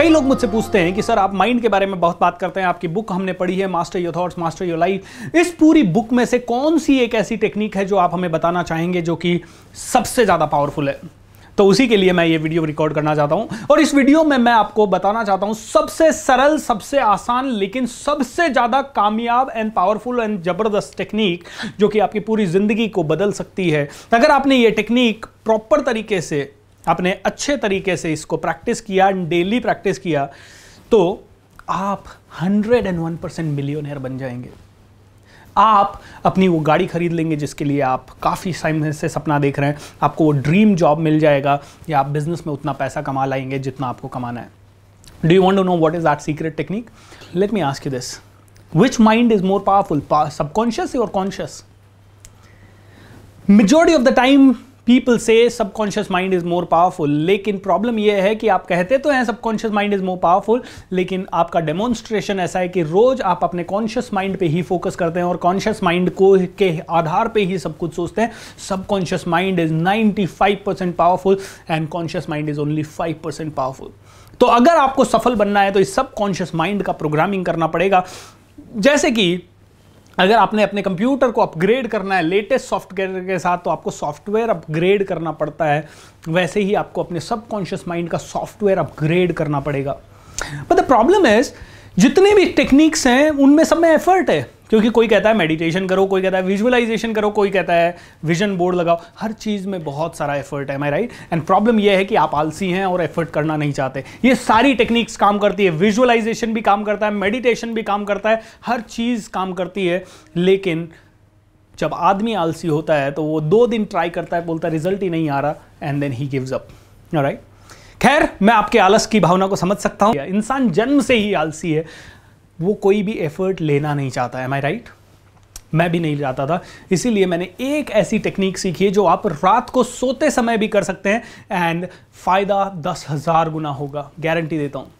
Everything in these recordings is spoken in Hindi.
कई लोग मुझसे पूछते हैं कि सर, आप माइंड के बारे में बहुत बात करते हैं, आपकी बुक हमने पढ़ी है, master your thoughts, master your life. इस पूरी बुक में से कौन सी एक ऐसी टेक्निक है जो आप हमें बताना चाहेंगे जो कि सबसे ज़्यादा पावरफुल है? तो उसी के लिए मैं ये वीडियो रिकॉर्ड करना चाहता हूँ और इस वीडियो में मैं आपको बताना चाहता हूँ, सबसे सरल, सबसे आसान, लेकिन सबसे ज़्यादा कामयाब एंड पावरफुल एंड ज़बरदस्त टेक्निक जो कि आपकी पूरी ज़िंदगी को बदल सकती है। अगर आपने ये टेक्निक प्रॉपर तरीके से आपने अच्छे तरीके से इसको प्रैक्टिस किया, डेली प्रैक्टिस किया तो आप 101 परसेंट मिलियनर बन जाएँगे। आप अपनी वो गाड़ी खरीद लेंगे जिसके लिए आप काफ़ी टाइम से सपना देख रहे हैं। आपको वो ड्रीम जॉब मिल जाएगा या आप बिज़नेस में उतना पैसा कमा लाएँगे जितना आपको कमाना है। Do you want to know what is that secret technique let me ask you this which mind is more powerful subconscious और conscious majority of the time people से subconscious mind is more powerful लेकिन प्रॉब्लम यह है कि आप कहते तो हैं subconscious mind is more powerful लेकिन आपका डेमोन्स्ट्रेशन ऐसा है कि रोज आप अपने कॉन्शियस माइंड पे ही फोकस करते हैं और कॉन्शियस माइंड को के आधार पे ही सब कुछ सोचते हैं। Subconscious mind is 95 percent powerful and conscious mind is only 5 percent powerful तो अगर आपको सफल बनना है तो इस सबकॉन्शियस माइंड का प्रोग्रामिंग करना पड़ेगा। जैसे कि अगर आपने अपने कंप्यूटर को अपग्रेड करना है लेटेस्ट सॉफ्टवेयर के साथ तो आपको सॉफ्टवेयर अपग्रेड करना पड़ता है। वैसे ही आपको अपने सबकॉन्शियस माइंड का सॉफ्टवेयर अपग्रेड करना पड़ेगा। बट द प्रॉब्लम इज़ जितने भी टेक्निक्स हैं, उनमें सब में एफर्ट है। क्योंकि कोई कहता है मेडिटेशन करो, कोई कहता है विजुअलाइजेशन करो, कोई कहता है विजन बोर्ड लगाओ। हर चीज़ में बहुत सारा एफर्ट है माई राइट एंड प्रॉब्लम यह है कि आप आलसी हैं और एफर्ट करना नहीं चाहते। ये सारी टेक्निक्स काम करती है। विजुअलाइजेशन भी काम करता है मेडिटेशन भी काम करता है, हर चीज़ काम करती है। लेकिन जब आदमी आलसी होता है तो वो दो दिन ट्राई करता है, बोलता है रिज़ल्ट ही नहीं आ रहा and then he gives up right खैर, मैं आपके आलस की भावना को समझ सकता हूँ। इंसान जन्म से ही आलसी है। वो कोई भी एफर्ट लेना नहीं चाहता है माई राइट मैं भी नहीं चाहता था। इसीलिए मैंने एक ऐसी टेक्निक सीखी है जो आप रात को सोते समय भी कर सकते हैं एंड फ़ायदा दस हज़ार गुना होगा गारंटी देता हूँ।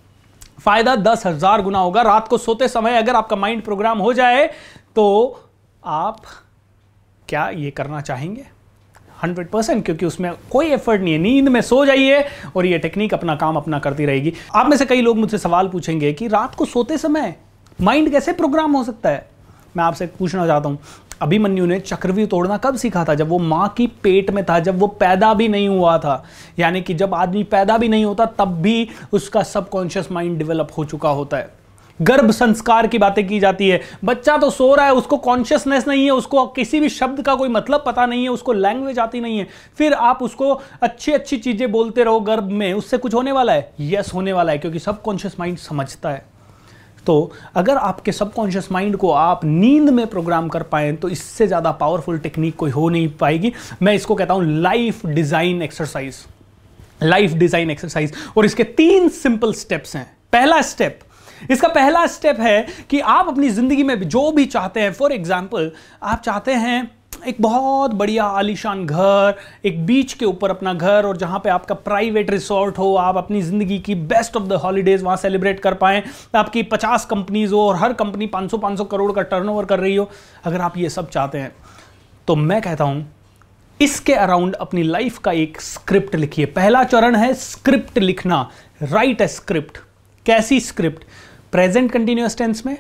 फ़ायदा दस हज़ार गुना होगा रात को सोते समय। अगर आपका माइंड प्रोग्राम हो जाए तो आप क्या ये करना चाहेंगे? हंड्रेड परसेंट क्योंकि उसमें कोई एफर्ट नहीं है। नींद में सो जाइए और ये टेक्निक अपना काम अपना करती रहेगी। आप में से कई लोग मुझसे सवाल पूछेंगे कि रात को सोते समय माइंड कैसे प्रोग्राम हो सकता है? मैं आपसे पूछना चाहता हूँ। अभिमन्यु ने चक्रव्यूह तोड़ना कब सीखा था? जब वो माँ की पेट में था, जब वो पैदा भी नहीं हुआ था, यानी कि जब आदमी पैदा भी नहीं होता, तब भी उसका सबकॉन्शियस माइंड डेवलप हो चुका होता है। गर्भ संस्कार की बातें की जाती है। बच्चा तो सो रहा है, उसको कॉन्शियसनेस नहीं है, उसको किसी भी शब्द का कोई मतलब पता नहीं है, उसको लैंग्वेज आती नहीं है। फिर आप उसको अच्छी अच्छी चीज़ें बोलते रहो गर्भ में, उससे कुछ होने वाला है? यस होने वाला है, क्योंकि सबकॉन्शियस माइंड समझता है। तो अगर आपके सबकॉन्शियस माइंड को आप नींद में प्रोग्राम कर पाए तो इससे ज़्यादा पावरफुल टेक्निक कोई हो नहीं पाएगी। मैं इसको कहता हूँ life design exercise life design exercise और इसके तीन सिंपल स्टेप्स हैं। पहला स्टेप इसका पहला स्टेप है कि आप अपनी ज़िंदगी में जो भी चाहते हैं फॉर एग्ज़ाम्पल आप चाहते हैं एक बहुत बढ़िया आलीशान घर, एक बीच के ऊपर अपना घर और जहाँ पे आपका प्राइवेट रिसोर्ट हो, आप अपनी ज़िंदगी की बेस्ट ऑफ़ द हॉलीडेज़ वहाँ सेलिब्रेट कर पाएँ। आपकी 50 कंपनीज़ हो और हर कंपनी 500 500 करोड़ का टर्नओवर कर रही हो। अगर आप ये सब चाहते हैं तो मैं कहता हूँ, इसके अराउंड अपनी लाइफ का एक स्क्रिप्ट लिखिए। पहला चरण है स्क्रिप्ट लिखना। राइट ए स्क्रिप्ट कैसी स्क्रिप्ट प्रेजेंट कंटिन्यूस टेंस में?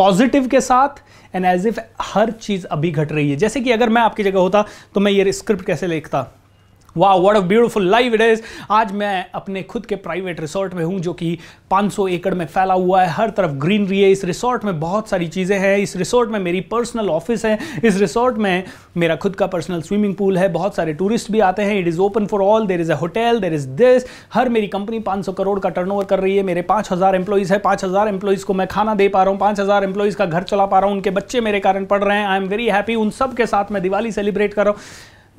पॉजिटिव के साथ एंड एज इफ़ हर चीज़ अभी घट रही है। जैसे कि अगर मैं आपकी जगह होता तो मैं ये स्क्रिप्ट कैसे लिखता? वाह what a beautiful life it is आज मैं अपने खुद के प्राइवेट रिसोर्ट में हूँ, जो कि 500 एकड़ में फैला हुआ है। हर तरफ़ ग्रीनरी है। इस रिसोर्ट में बहुत सारी चीज़ें हैं। इस रिसोर्ट में मेरी पर्सनल ऑफ़िस है। इस रिसोर्ट में मेरा खुद का पर्सनल स्विमिंग पूल है। बहुत सारे टूरिस्ट भी आते हैं। It is open for all there is a hotel there is this हर मेरी कंपनी पाँच करोड़ का टर्न कर रही है। मेरे पाँच हज़ार एम्प्लॉइज़ है। पाँच हज़ार एम्प्लॉइज़ को मैं खाना दे पा रहा हूँ। पाँच हज़ार एम्प्लॉइज़ का घर चला पा रहा हूँ। उनके बच्चे मेरे कारण पढ़ रहे हैं। आई एम वेरी हैप्पी उन सब के साथ मैं दिवाली सेलिब्रेट कर रहा हूँ।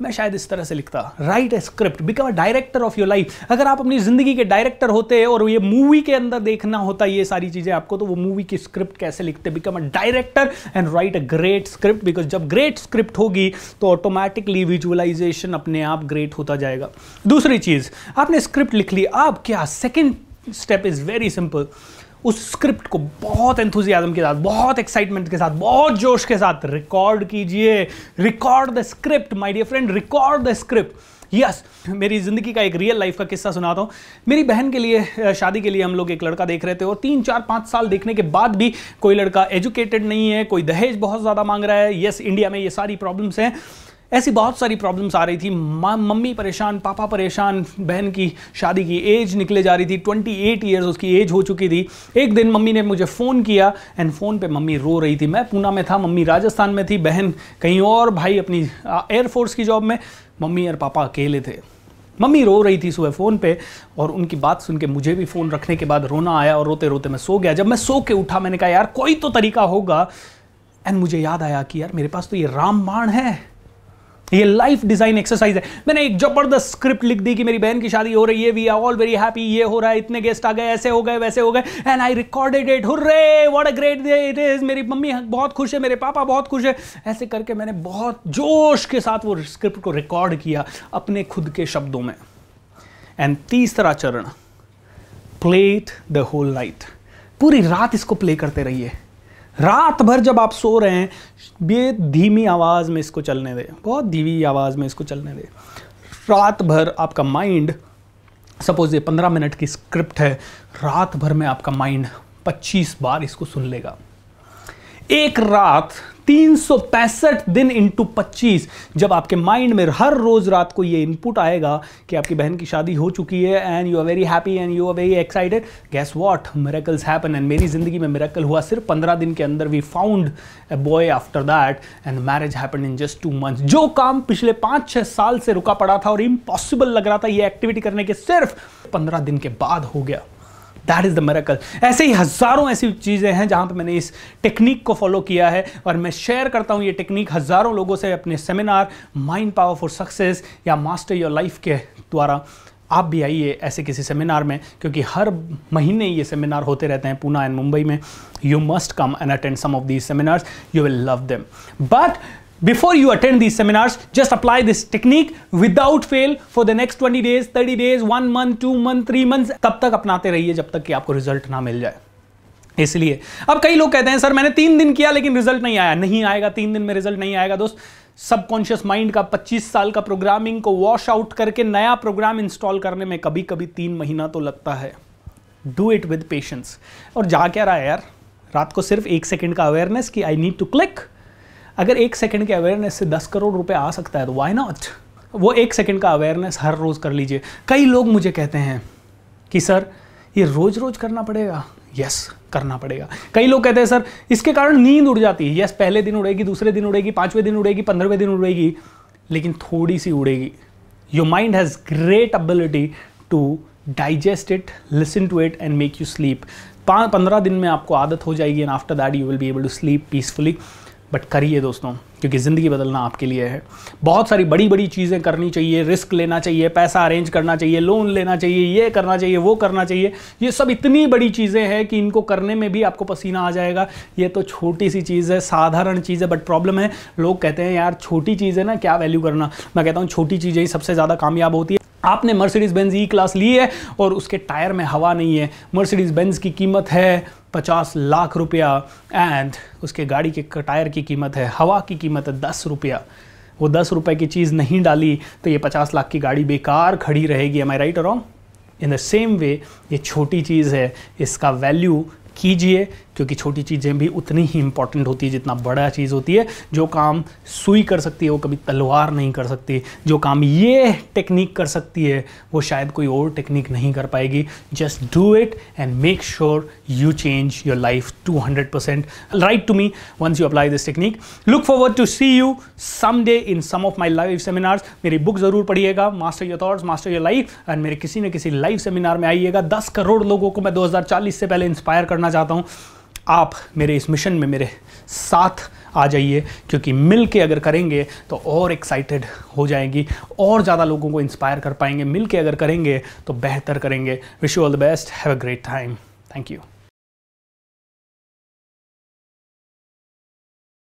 मैं शायद इस तरह से लिखता write a script become a director of your life अगर आप अपनी ज़िंदगी के डायरेक्टर होते हैं और ये मूवी के अंदर देखना होता, ये सारी चीज़ें आपको तो वो मूवी की स्क्रिप्ट कैसे लिखते? Become a director and write a great script because जब ग्रेट स्क्रिप्ट होगी तो ऑटोमेटिकली विजुअलाइजेशन अपने आप ग्रेट होता जाएगा। दूसरी चीज़, आपने स्क्रिप्ट लिख ली, आप क्या? Second step is very simple उस स्क्रिप्ट को बहुत एंथुजियाज्म के साथ, बहुत एक्साइटमेंट के साथ, बहुत जोश के साथ रिकॉर्ड कीजिए। Record the script my dear friend record the script yes मेरी ज़िंदगी का एक रियल लाइफ का किस्सा सुनाता हूँ। मेरी बहन के लिए शादी के लिए हम लोग एक लड़का देख रहे थे और तीन, चार, पाँच साल देखने के बाद भी कोई लड़का एजुकेटेड नहीं है, कोई दहेज बहुत ज़्यादा मांग रहा है। यस इंडिया में ये सारी प्रॉब्लम्स हैं। ऐसी बहुत सारी प्रॉब्लम्स आ रही थी। मम्मी परेशान, पापा परेशान, बहन की, शादी की एज निकले जा रही थी। 28 एट ईयर्स उसकी एज हो चुकी थी। एक दिन मम्मी ने मुझे फ़ोन किया एंड फ़ोन पे मम्मी रो रही थी। मैं पूना में था, मम्मी राजस्थान में थी, बहन कहीं और, भाई अपनी एयरफोर्स की जॉब में। मम्मी और पापा अकेले थे। मम्मी रो रही थी सुबह फ़ोन पे और उनकी बात सुन के मुझे भी फ़ोन रखने के बाद रोना आया और रोते रोते मैं सो गया। जब मैं सो के उठा, मैंने कहा, यार, कोई तो तरीका होगा। एंड मुझे याद आया कि, यार, मेरे पास तो ये रामबाण है। ये लाइफ डिज़ाइन एक्सरसाइज है। मैंने एक ज़बरदस्त स्क्रिप्ट लिख दी कि मेरी बहन की शादी हो रही है we are all very happy ये हो रहा है, इतने गेस्ट आ गए, ऐसे हो गए, वैसे हो गए and I recorded it hurray what a great day it is मेरी मम्मी बहुत खुश है, मेरे पापा बहुत खुश है। ऐसे करके मैंने बहुत जोश के साथ वो स्क्रिप्ट को रिकॉर्ड किया अपने खुद के शब्दों में। एंड तीसरा चरण प्लेट द होल नाइट पूरी रात इसको प्ले करते रहिए। रात भर जब आप सो रहे हैं, ये धीमी आवाज़ में इसको चलने दें, बहुत धीमी आवाज़ में इसको चलने दें। रात भर आपका माइंड सपोज़ ये पंद्रह मिनट की स्क्रिप्ट है, रात भर में आपका माइंड पच्चीस बार इसको सुन लेगा। एक रात तीन सौ पैंसठ दिन इंटू पच्चीस, जब आपके माइंड में हर रोज रात को ये इनपुट आएगा कि आपकी बहन की शादी हो चुकी है and you are very happy and you are very excited guess what miracles happen and मेरी ज़िंदगी में मेरेकल हुआ। सिर्फ़ पंद्रह दिन के अंदर we found a boy after that and marriage happen in just two month जो काम पिछले पाँच छह साल से रुका पड़ा था और इम्पॉसिबल लग रहा था ये एक्टिविटी करने के सिर्फ़ पंद्रह दिन के बाद हो गया। दैट इज़ द मेरेकल ऐसे ही हज़ारों ऐसी चीज़ें हैं जहाँ पे मैंने इस टेक्निक को फॉलो किया है और मैं शेयर करता हूँ ये टेक्निक हज़ारों लोगों से अपने seminar mind power for success या मास्टर योर लाइफ के द्वारा। आप भी आइए ऐसे किसी सेमिनार में, क्योंकि हर महीने ये सेमिनार होते रहते हैं पूना एंड मुंबई में। You must come and attend some of these seminars you will love them but before you attend these seminars, just apply this technique without fail for the next 20 days 30 days 1 month 2 month 3 months, तब तक अपनाते रहिए जब तक कि आपको रिज़ल्ट ना मिल जाए। इसलिए, अब कई लोग कहते हैं, सर, मैंने तीन दिन किया लेकिन रिज़ल्ट नहीं आया। नहीं आएगा, तीन दिन में रिज़ल्ट नहीं आएगा। दोस्त सबकॉन्शियस माइंड का 25 साल का प्रोग्रामिंग को वॉश आउट करके नया प्रोग्राम इंस्टॉल करने में कभी कभी तीन महीना तो लगता है। डू इट विद पेशेंस और जा क्या रहा है यार? रात को सिर्फ़ एक सेकेंड का अवेयरनेस कि आई नीड टू क्लिक अगर एक सेकंड के अवेयरनेस से दस करोड़ रुपए आ सकता है तो वाई नॉट वो एक सेकंड का अवेयरनेस हर रोज़ कर लीजिए। कई लोग मुझे कहते हैं कि, सर, ये रोज़ रोज़ करना पड़ेगा? यस करना पड़ेगा. कई लोग कहते हैं, सर, इसके कारण नींद उड़ जाती है। यस पहले दिन उड़ेगी, दूसरे दिन उड़ेगी, पाँचवें दिन उड़ेगी, पंद्रहवें दिन उड़ेगी, लेकिन थोड़ी सी उड़ेगी। Your mind has great ability to digest it listen to it and make you sleep पाँच पंद्रह दिन में आपको आदत हो जाएगी and after that you will be able to sleep peacefully but करिए दोस्तों, क्योंकि ज़िंदगी बदलना आपके लिए है। बहुत सारी बड़ी बड़ी चीज़ें करनी चाहिए रिस्क लेना चाहिए, पैसा अरेंज करना चाहिए लोन लेना चाहिए, ये करना चाहिए, वो करना चाहिए। ये सब इतनी बड़ी चीज़ें हैं कि इनको करने में भी आपको पसीना आ जाएगा। ये तो छोटी सी चीज़ है, साधारण चीज़ है बट प्रॉब्लम है। लोग कहते हैं, यार, छोटी चीज़ है ना, क्या वैल्यू करना? मैं कहता हूँ, छोटी चीज़ें ही सबसे ज़्यादा कामयाब होती है। आपने मर्सिडीज़ बेंज ई क्लास ली है और उसके टायर में हवा नहीं है। मर्सिडीज़ बेंज की कीमत है पचास लाख रुपया एंड उसके गाड़ी के टायर की कीमत है, हवा की कीमत है दस रुपया। वो दस रुपये की चीज़ नहीं डाली तो ये पचास लाख की गाड़ी बेकार खड़ी रहेगी। एम आई राइट और इन द सेम वे ये छोटी चीज़ है, इसका वैल्यू कीजिए क्योंकि छोटी चीज़ें भी उतनी ही इंपॉर्टेंट होती है जितना बड़ा चीज़ होती है। जो काम सुई कर सकती है, वो कभी तलवार नहीं कर सकती। जो काम ये टेक्निक कर सकती है, वो शायद कोई और टेक्निक नहीं कर पाएगी। Just do it and make sure you change your life two hundred percent right to me once you apply this technique look forward to see you some day in some of my live seminars मेरी बुक ज़रूर पढ़िएगा। Master your thoughts master your life and मेरे किसी न किसी लाइव सेमिनार में आइएगा। दस करोड़ लोगों को मैं 2040 से पहले इंस्पायर करना चाहता हूँ। आप मेरे इस मिशन में मेरे साथ आ जाइए, क्योंकि मिल के अगर करेंगे तो और एक्साइटेड हो जाएँगी, और ज़्यादा लोगों को इंस्पायर कर पाएँगे। मिल के अगर करेंगे तो बेहतर करेंगे। Wish you all the best have a great time thank you